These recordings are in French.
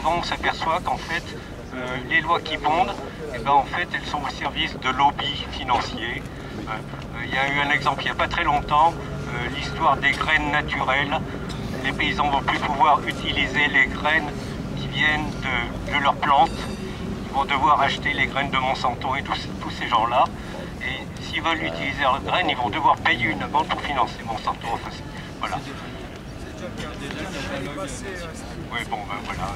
souvent on s'aperçoit qu'en fait, euh, les lois qui pondent, eh ben, en fait, elles sont au service de lobbies financiers. Euh, euh, il y a eu un exemple il n'y a pas très longtemps, l'histoire des graines naturelles. Les paysans ne vont plus pouvoir utiliser les graines qui viennent de, leurs plantes. Ils vont devoir acheter les graines de Monsanto et tous, tous ces gens-là. Et s'ils veulent utiliser leurs graines, ils vont devoir payer une banque pour financer Monsanto. voilà. Oui, bon, ben voilà.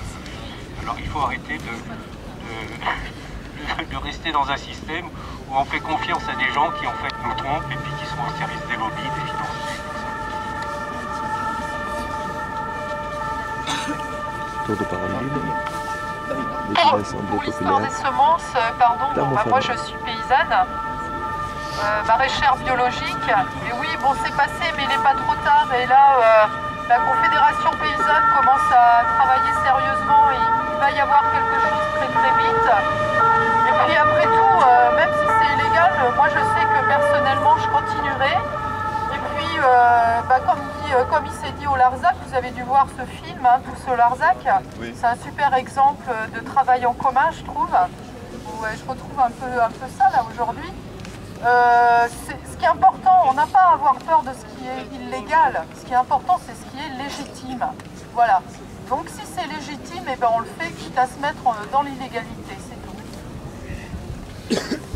Alors il faut arrêter de, de, rester dans un système où on fait confiance à des gens qui en fait nous trompent et puis qui sont au service des lobbies, des financiers. Tour de parole libre. Pour l'histoire des semences, euh, pardon, bah, moi je suis paysanne, euh, maraîchère biologique. Et oui, bon c'est passé, mais il n'est pas trop tard. Et là, euh, la Confédération paysanne commence à travailler sérieusement et quelque chose très très vite. Et puis après tout, euh, même si c'est illégal, moi je sais que personnellement je continuerai. Et puis, euh, bah, comme, euh, comme, il s'est dit au Larzac, vous avez dû voir ce film, hein, Tous au Larzac. C'est un super exemple de travail en commun, je trouve. je retrouve un peu, un peu ça là aujourd'hui. Ce qui est important, on n'a pas à avoir peur de ce qui est illégal. Ce qui est important, c'est ce qui est légitime. Voilà. Donc si c'est légitime, eh ben on le fait quitte à se mettre dans l'illégalité, c'est tout.